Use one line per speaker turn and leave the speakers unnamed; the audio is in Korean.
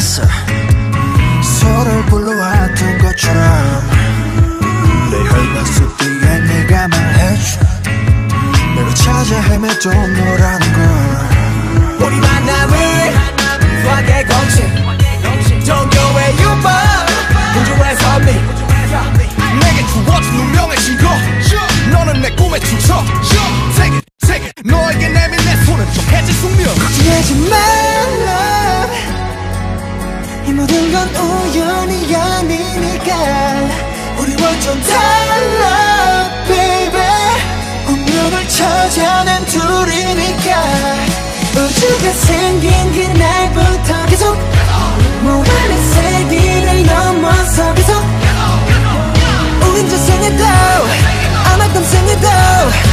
만났어. 서로를 불러왔던 것처럼. 내속 뒤에 네가 말해줘. 내가 찾아 헤맸던 너라는 걸. 우리 만남을 수학의 공식 종교의 유법. 우주의 선미
내게 주어진 운명의 신고. 너는 내 꿈의 주석 Take it, take it 너에게 내민 내 손은 좀 해질 숙명.
걱정하지 말라 이 모든 건 우연이 아니니까. 우리 완전 달라 baby. 운명을 찾아낸 둘이니까. 우주가 생긴 그날부터 계속 모험의 세기를 넘어서 계속. 우린 저생에도 아마 그 땀생에도.